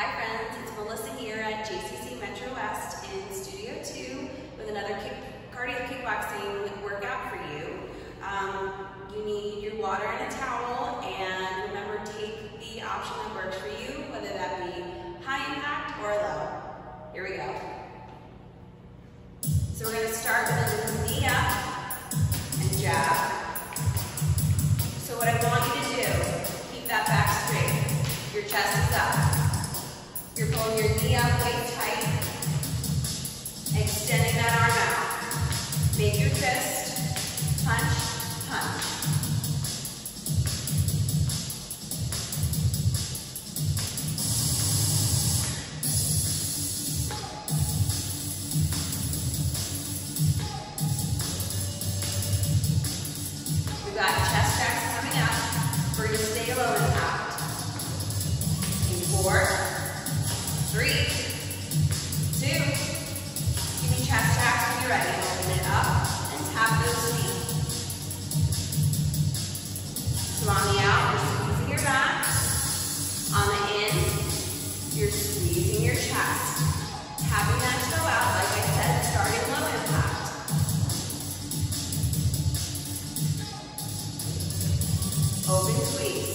Hi friends, it's Melisa here at JCC MetroWest in Studio 2 with another kick, cardio kickboxing workout for you. Um, you need your water and a towel and remember take the option that works for you, whether that be high impact or low. Here we go. So we're gonna start with a knee up and jab. So what I want you to do, keep that back straight. Your chest is up. Roll your knee up, weight tight. Extending that arm out. Make your fist. Punch. On the out, you're squeezing your back. On the in, you're squeezing your chest. Having that toe out, like I said, starting low impact. Open squeeze.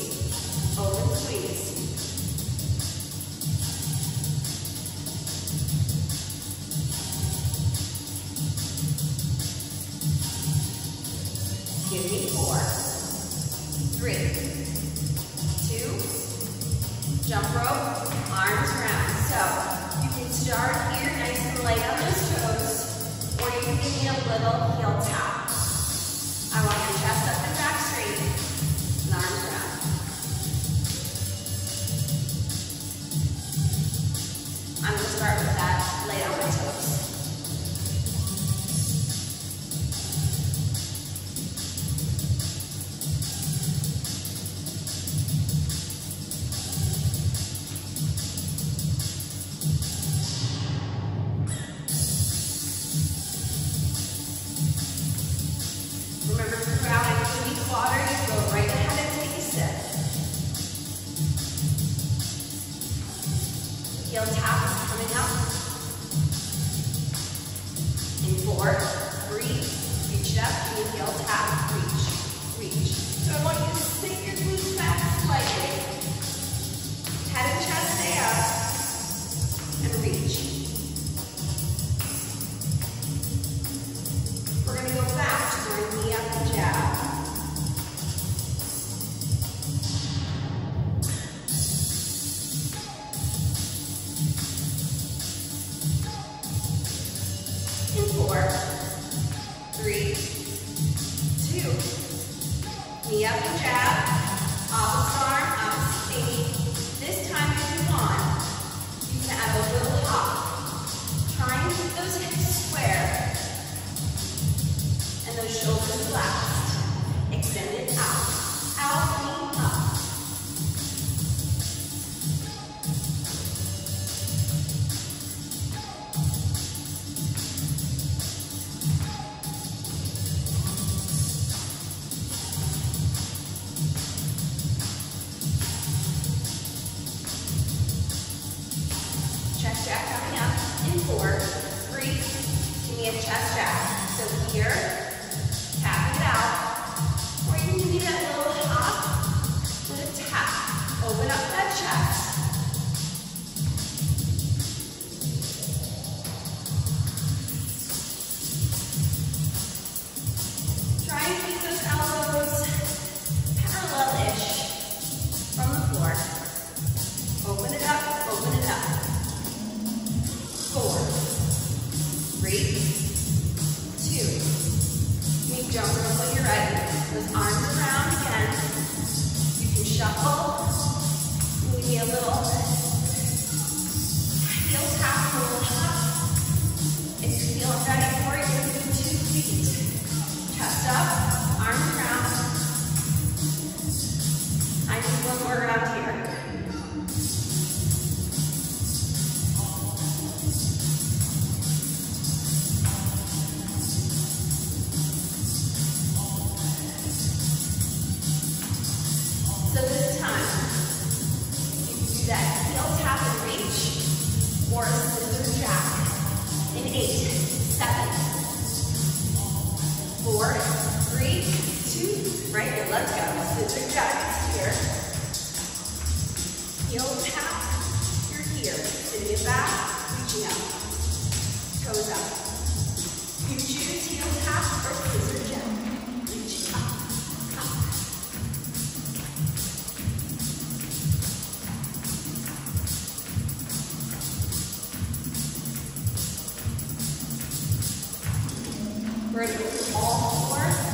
Bring all forward.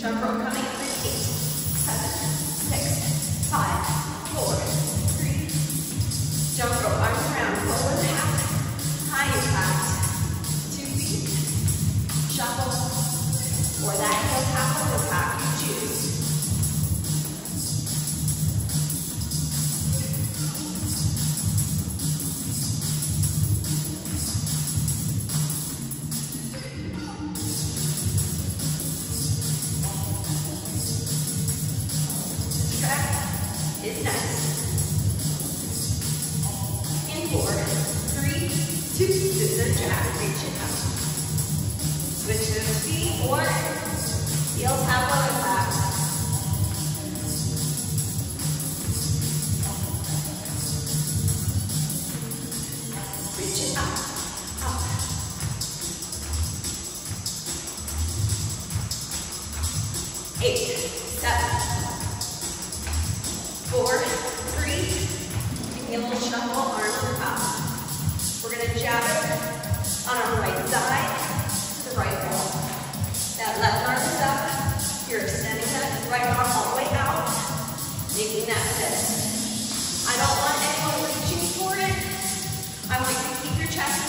Jump rope coming.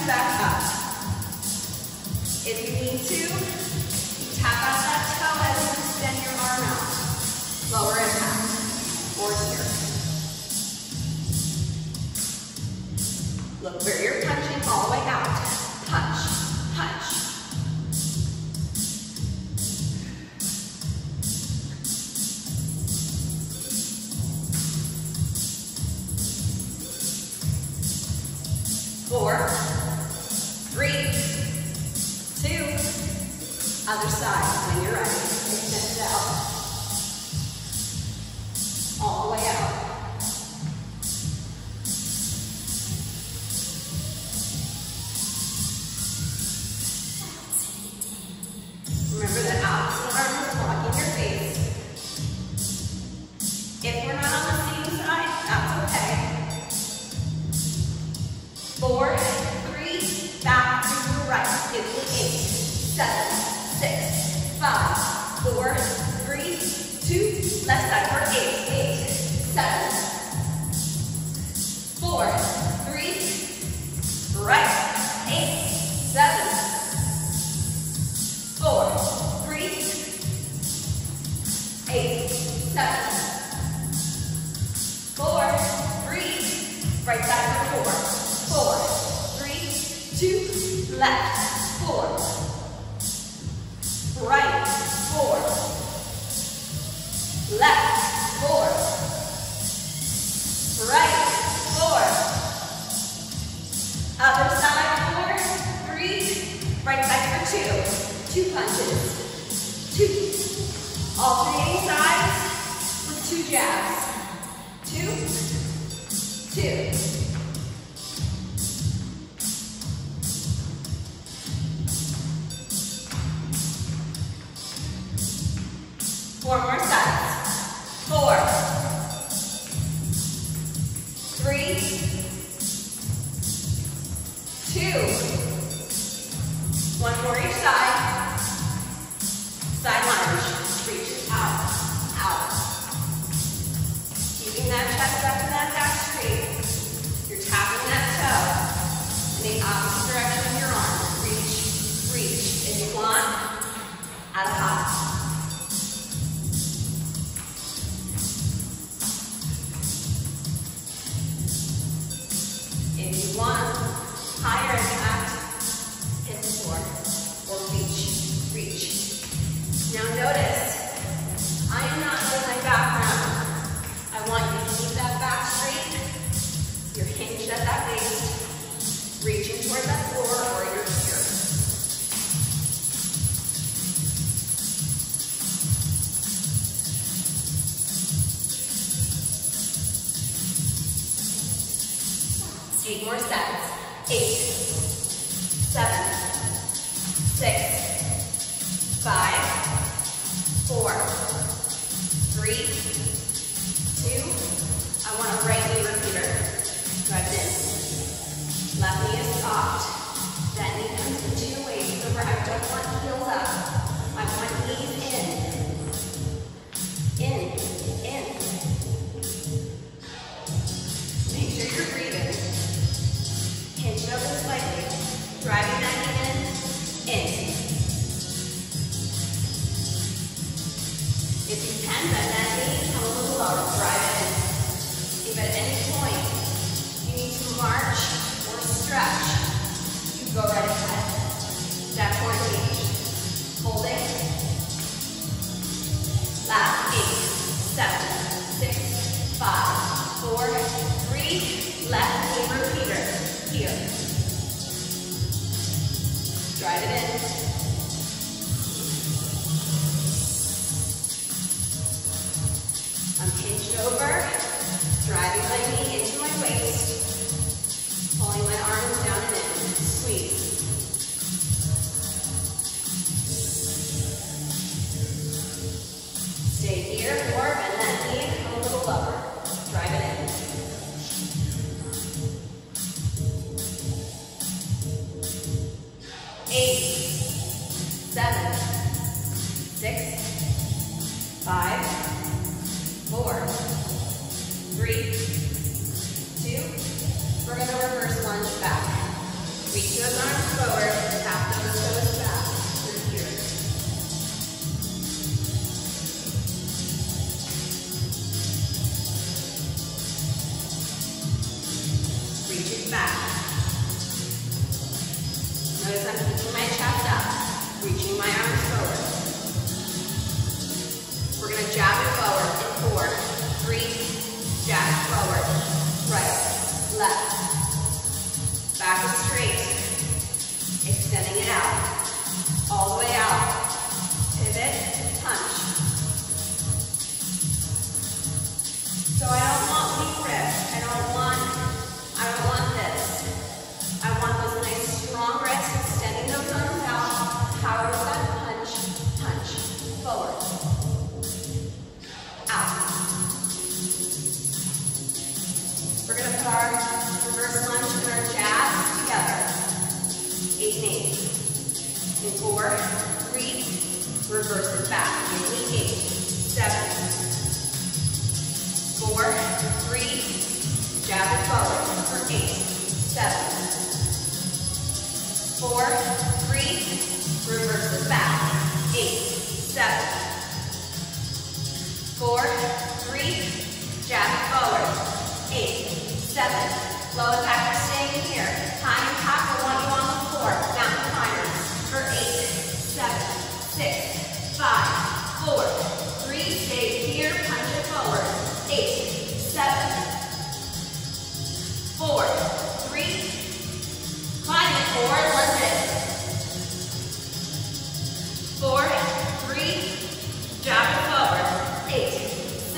back up. If you need to, tap out that toe as you extend your arm out. Lower it down. or here. Look where you're punching all the way out. eight, seven, four, three, right side for four, four, three, two, left, four, right, four, left, four, right, four, other side, four, three, right side for two, two punches, Alternating sides with two jabs. Two, two. Four more sides. Four. Three. Two. One more Keeping that chest up and that back straight. You're tapping that toe in the opposite direction of your arm. Reach, reach. If you want, out a hop. Hollywood artist.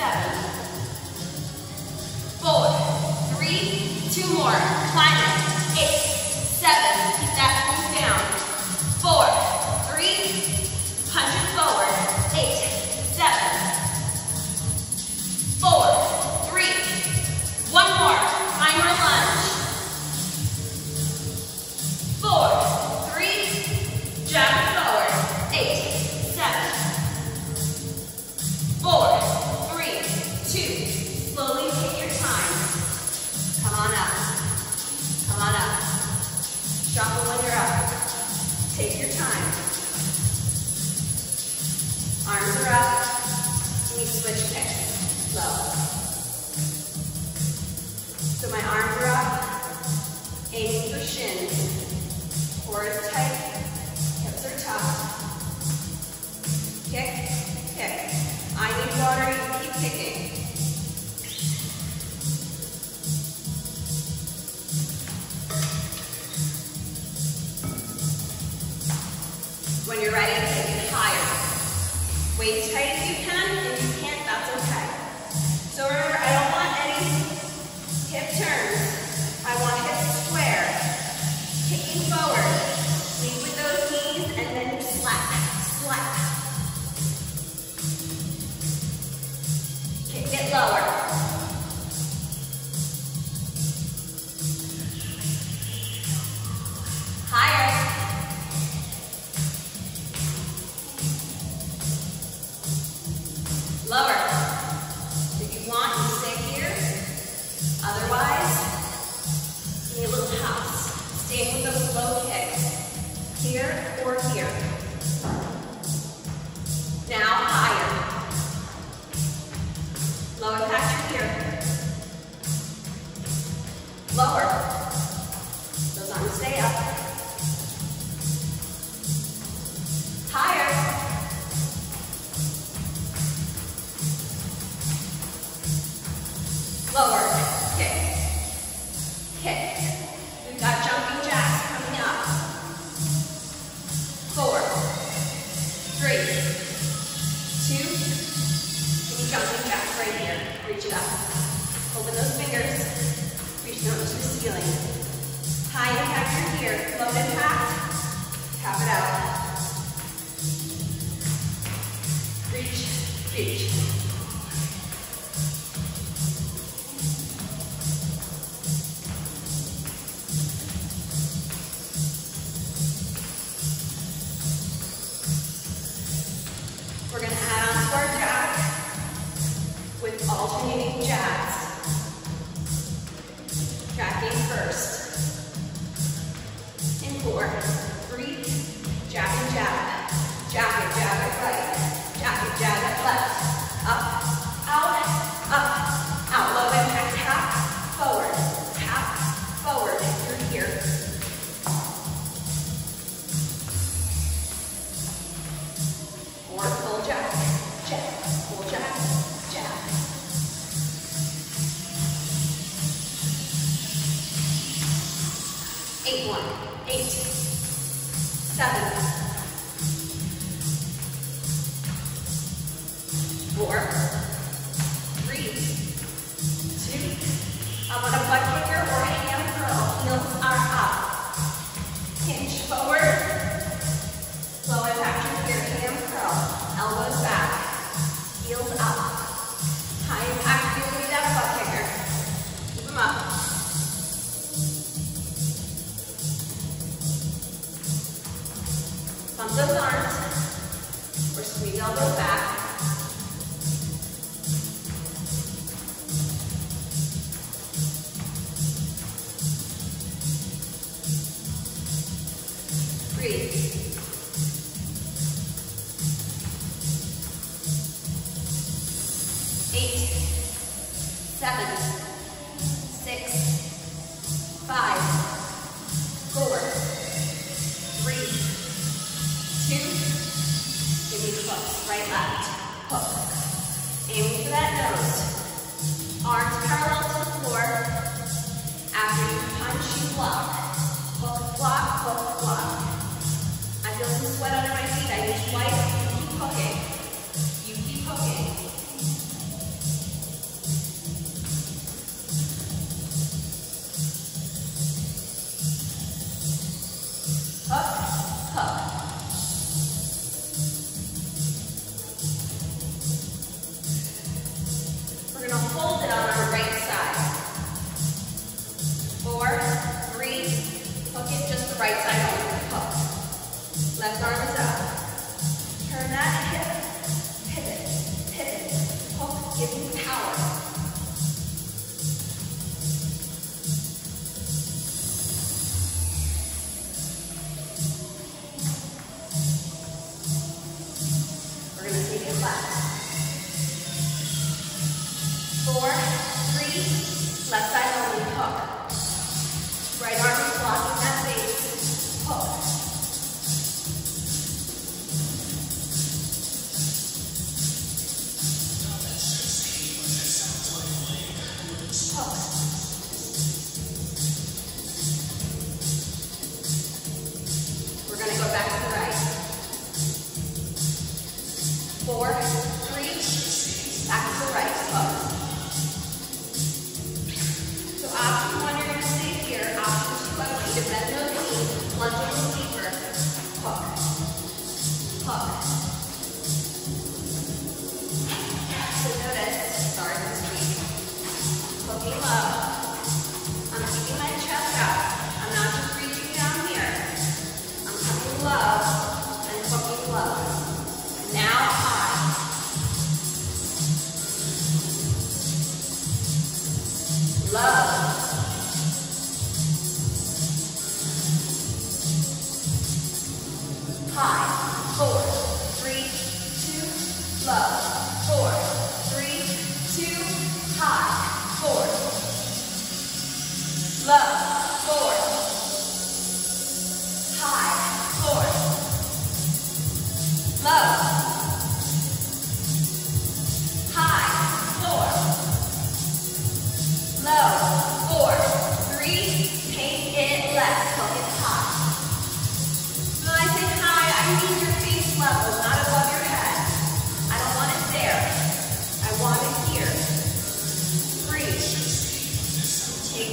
seven, four, three, two more, climb it. Pump those arms. Or squeeze elbows back. low, four, three, two, high, four, low,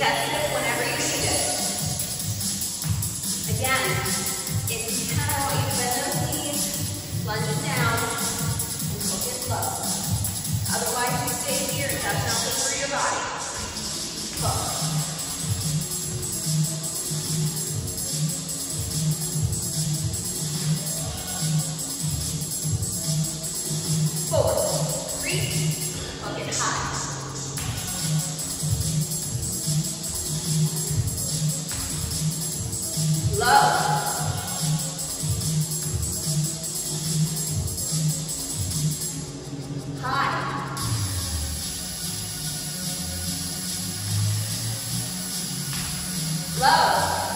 test it whenever you need it. Again, inhale, infinitely, plunge it down, and hook it low. Otherwise, you stay here and that's not good for your body. Hook. Love.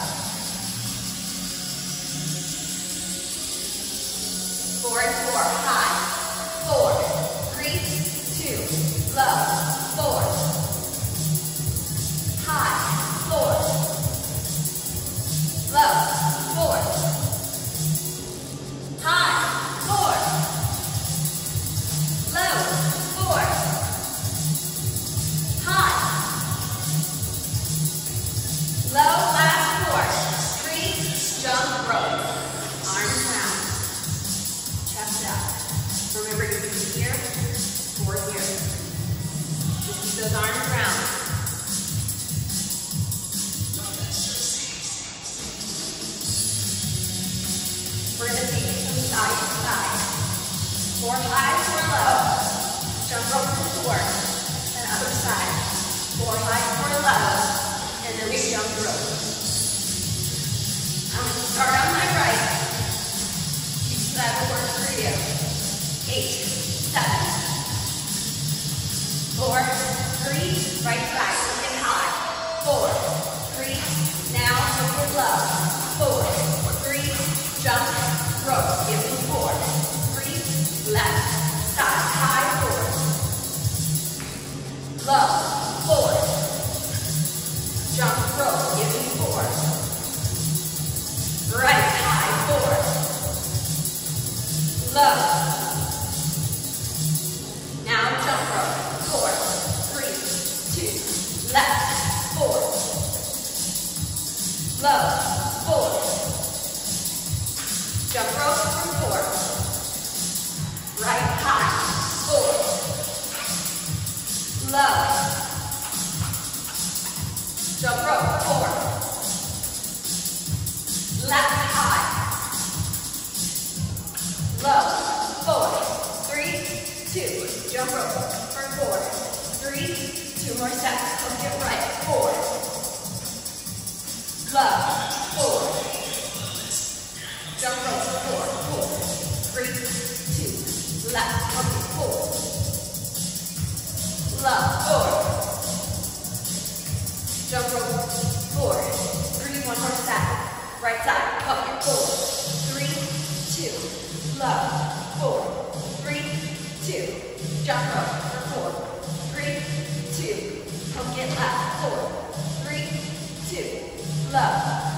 love.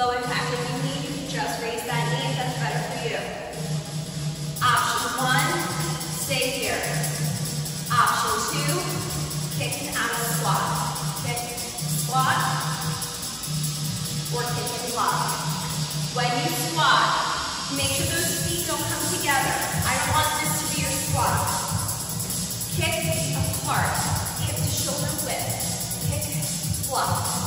Low impact if you need, you can just raise that knee if that's better for you. Option one, stay here. Option two, kick and out of squat. Kick, squat, or kick and block. When you squat, make sure those feet don't come together. I don't want this to be your squat. Kick apart, hip to shoulder width, kick, block.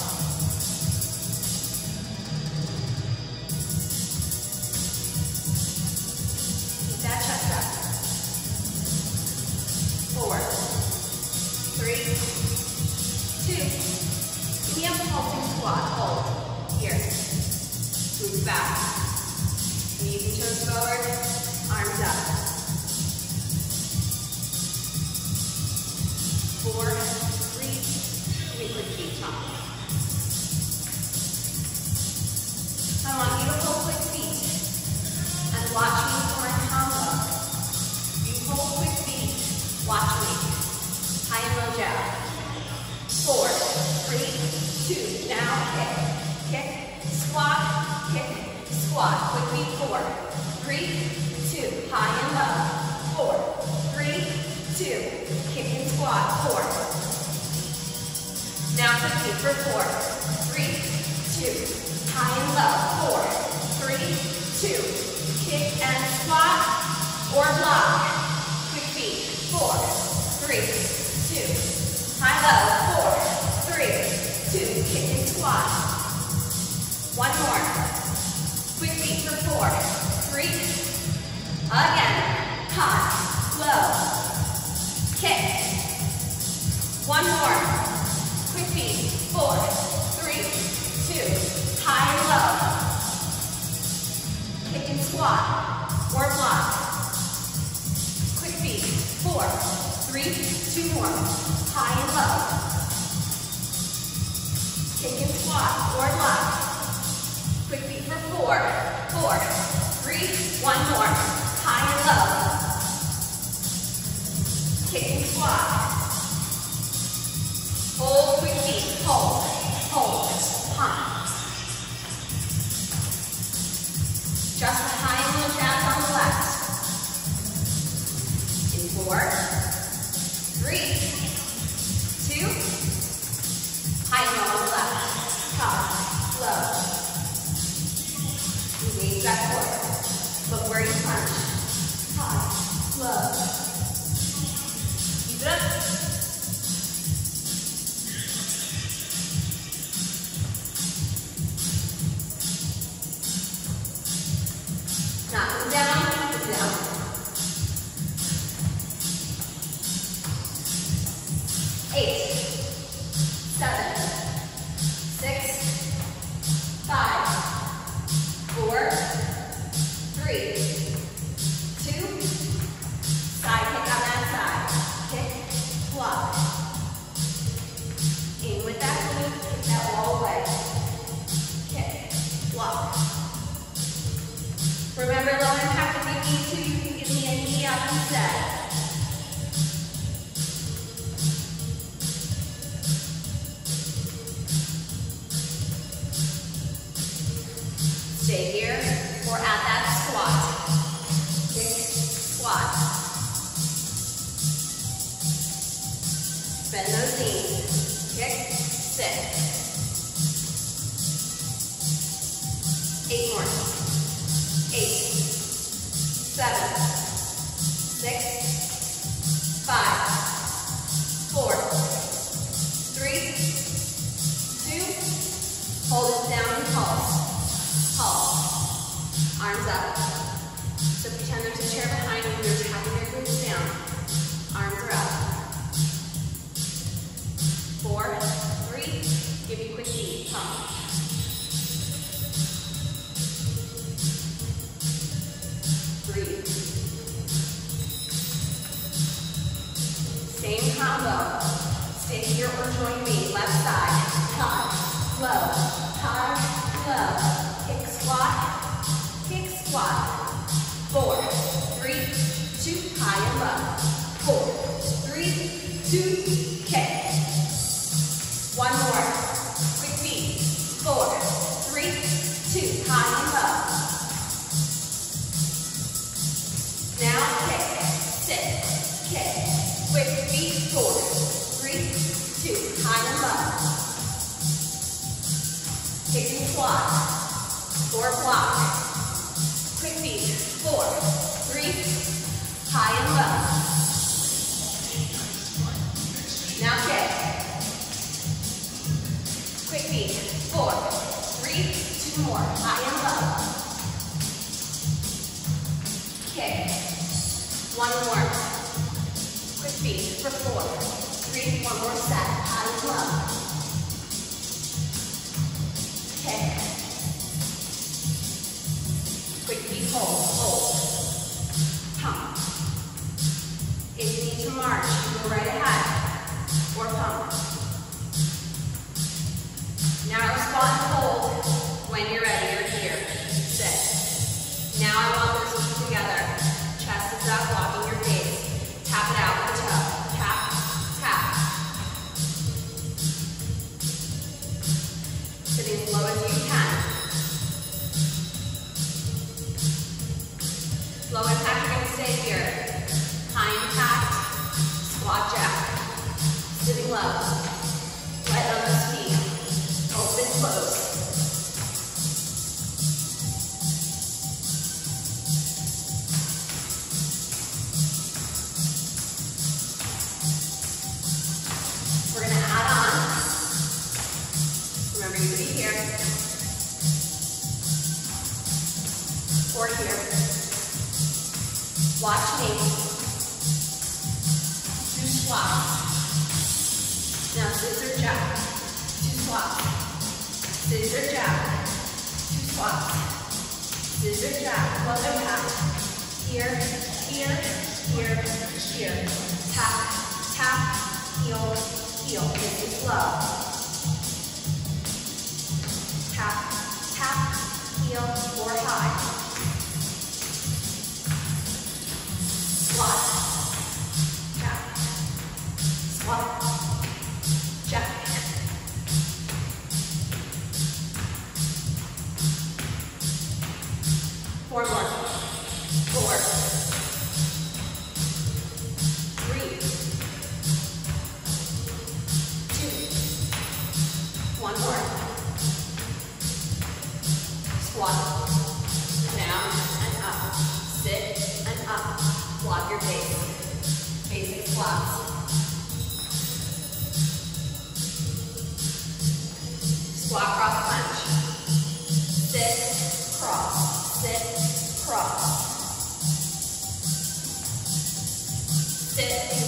squat quickly, four, three, two, high and low, four, three, two, kick and squat, four. Now quickly for four, three, two, high and low, four, three, two, kick and squat or block, quick feet, four, three, two, high low, four, three, two, kick and squat. One more. Quickly for four. Three. Again. High. Low. Kick. One more. Quick feet. four, three, two, High and low. Kick and squat. Or block. Quick feet. Four. More. High and low. Kick and squat. Or block four, four, three, one more. High and low. Kick and squat. Hold quick feet, hold, hold, palms. Just high and low on the left. In four, seven, four, three, two more. High and low. Okay. One more. Quick feet for four, three, one more set. High and low. Watch me. Two swaps. Now scissor jab. Two swaps. Scissor jab. Two swaps. Scissor jab. One more tap. Here, here, here, here. Tap, tap, heel, heel. This is slow. Tap, tap, heel, or high. Four more. Four. Three. Two. One more. Squat. Down and up. Sit and up. Block your base. Basic squats. Squat cross punch. Sit, cross, sit, cross. Sit,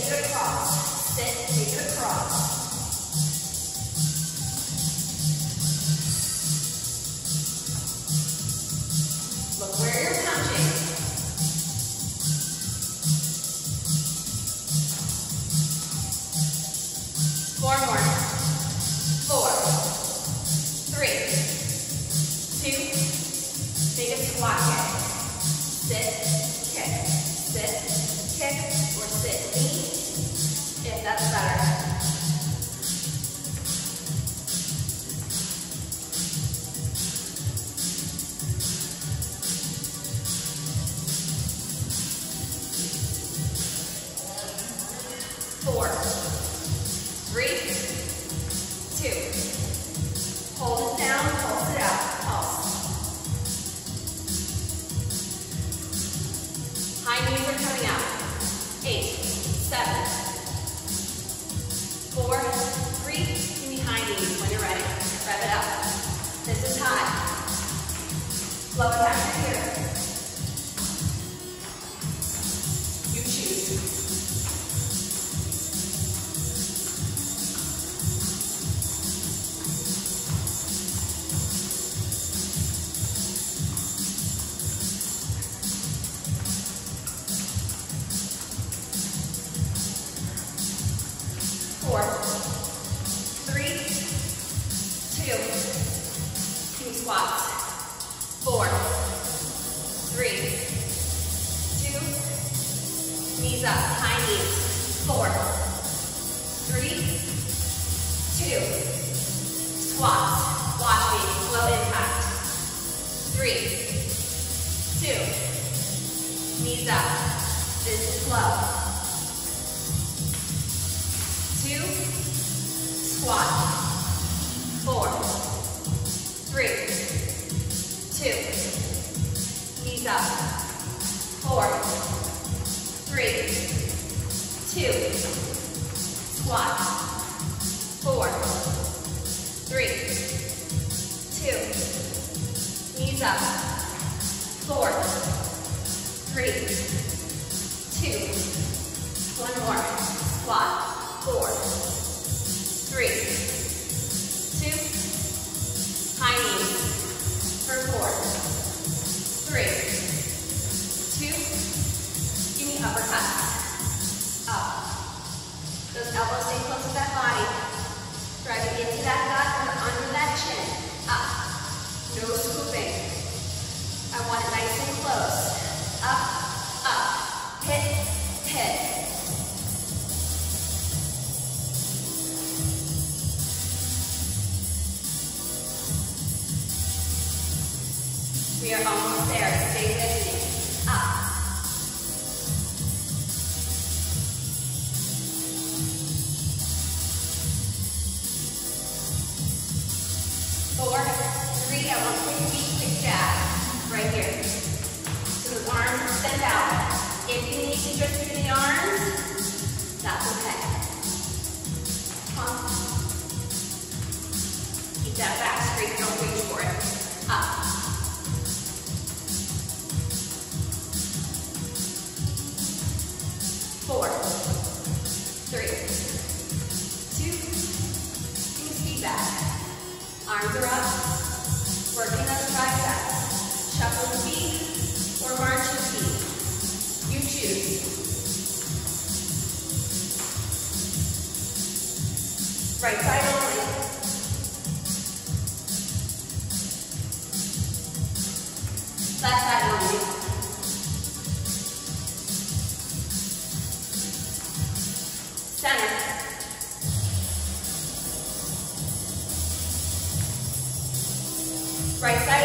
Four, three, two, squats. Watch me, low impact. Three, two, knees up. This is low. Two, squat. Four, three, two, knees up. Four, two, squat. Four, three, two, knees up. Four, three, two, one more. Squat. Four, three, two, high knees for four, elbows stay close to that body. Try to get to that gut under Center. Right side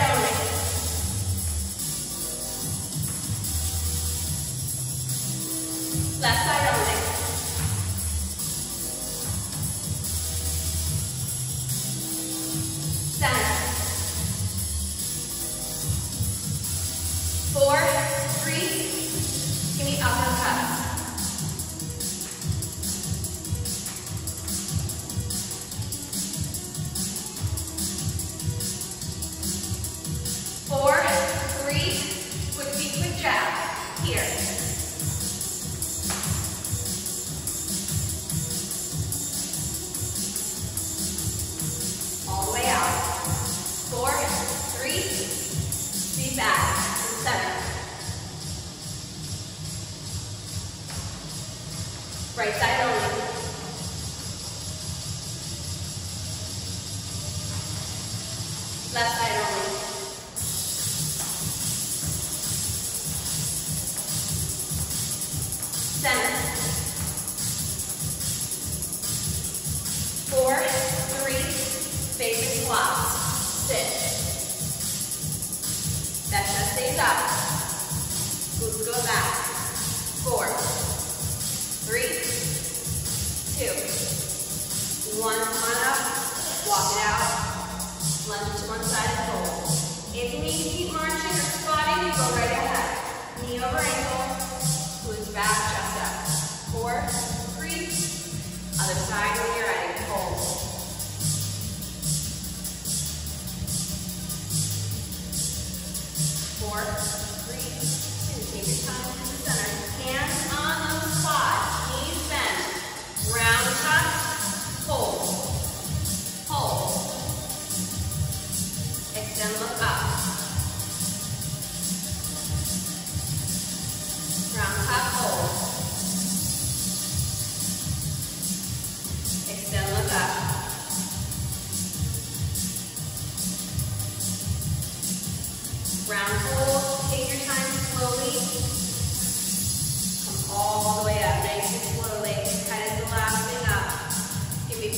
one. Come on up. Walk it out. Lunge to one side and hold. If you need to keep marching or squatting, you go right ahead. Knee over ankle. Glutes back, chest up. Four, three. Other side when you're ready.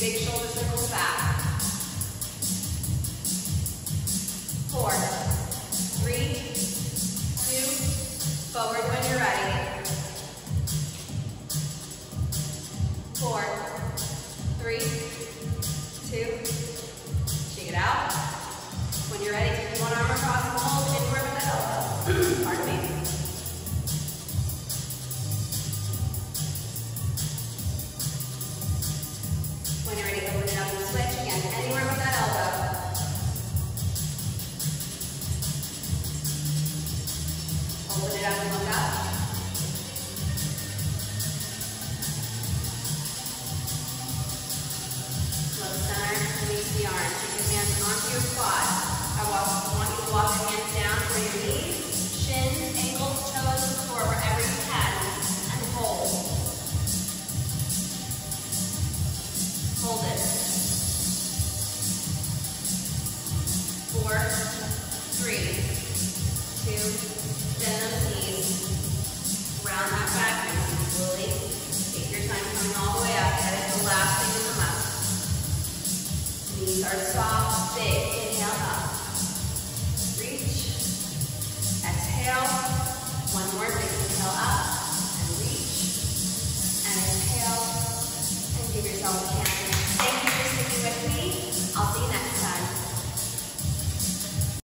big shoulder circles back. Four, three, two, forward when you're ready. Four, three, two, shake it out. When you're ready, take one arm across